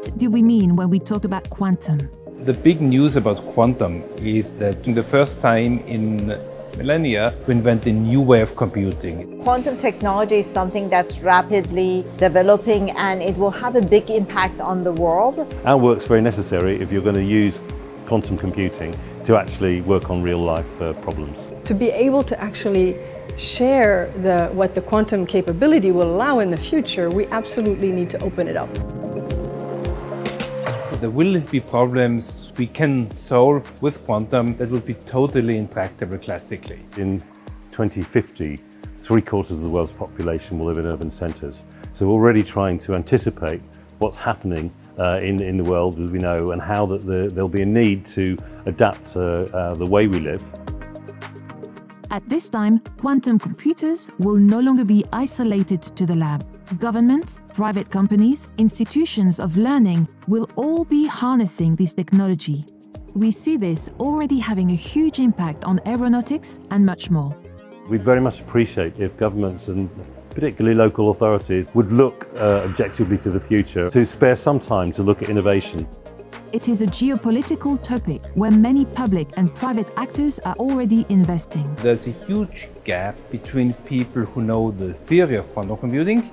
What do we mean when we talk about quantum? The big news about quantum is that in the first time in millennia, we invent a new way of computing. Quantum technology is something that's rapidly developing and it will have a big impact on the world. Our work's very necessary if you're going to use quantum computing to actually work on real life uh, problems. To be able to actually share the, what the quantum capability will allow in the future, we absolutely need to open it up. There will be problems we can solve with quantum that will be totally intractable classically. In 2050, three quarters of the world's population will live in urban centres. So we're already trying to anticipate what's happening uh, in, in the world, as we know, and how that the, there'll be a need to adapt uh, uh, the way we live. At this time, quantum computers will no longer be isolated to the lab. Governments, private companies, institutions of learning will all be harnessing this technology. We see this already having a huge impact on aeronautics and much more. We'd very much appreciate if governments and particularly local authorities would look uh, objectively to the future to spare some time to look at innovation. It is a geopolitical topic where many public and private actors are already investing. There's a huge gap between people who know the theory of quantum computing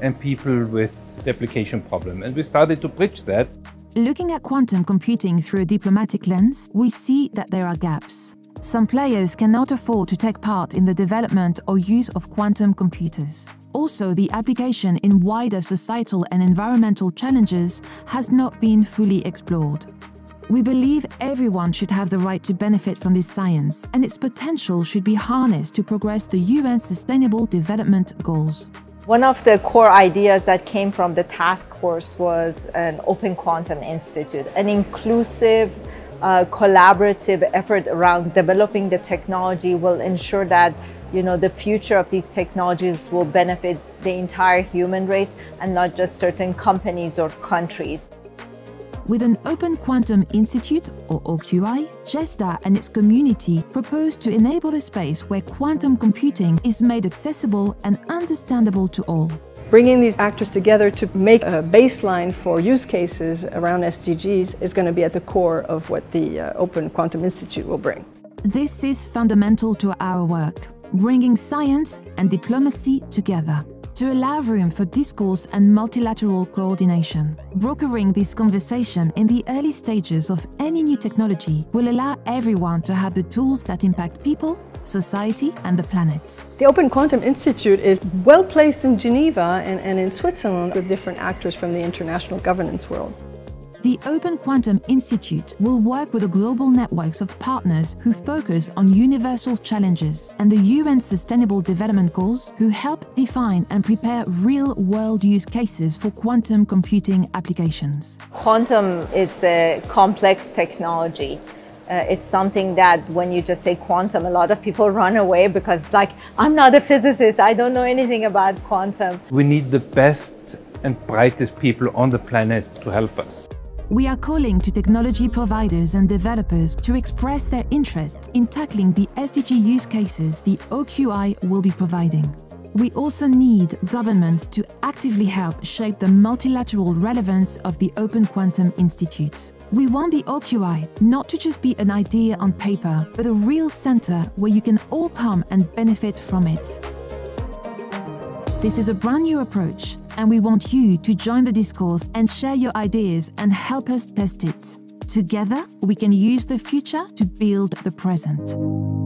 and people with the application problem. And we started to bridge that. Looking at quantum computing through a diplomatic lens, we see that there are gaps. Some players cannot afford to take part in the development or use of quantum computers. Also, the application in wider societal and environmental challenges has not been fully explored. We believe everyone should have the right to benefit from this science, and its potential should be harnessed to progress the UN Sustainable Development Goals. One of the core ideas that came from the task force was an Open Quantum Institute, an inclusive, uh, collaborative effort around developing the technology will ensure that you know, the future of these technologies will benefit the entire human race and not just certain companies or countries. With an Open Quantum Institute, or OQI, GESDA and its community propose to enable a space where quantum computing is made accessible and understandable to all. Bringing these actors together to make a baseline for use cases around SDGs is going to be at the core of what the uh, Open Quantum Institute will bring. This is fundamental to our work bringing science and diplomacy together to allow room for discourse and multilateral coordination. Brokering this conversation in the early stages of any new technology will allow everyone to have the tools that impact people, society and the planet. The Open Quantum Institute is well placed in Geneva and, and in Switzerland with different actors from the international governance world. The Open Quantum Institute will work with a global networks of partners who focus on universal challenges and the UN Sustainable Development Goals who help define and prepare real-world use cases for quantum computing applications. Quantum is a complex technology. Uh, it's something that when you just say quantum, a lot of people run away because like, I'm not a physicist, I don't know anything about quantum. We need the best and brightest people on the planet to help us. We are calling to technology providers and developers to express their interest in tackling the SDG use cases the OQI will be providing. We also need governments to actively help shape the multilateral relevance of the Open Quantum Institute. We want the OQI not to just be an idea on paper, but a real center where you can all come and benefit from it. This is a brand new approach and we want you to join the discourse and share your ideas and help us test it. Together, we can use the future to build the present.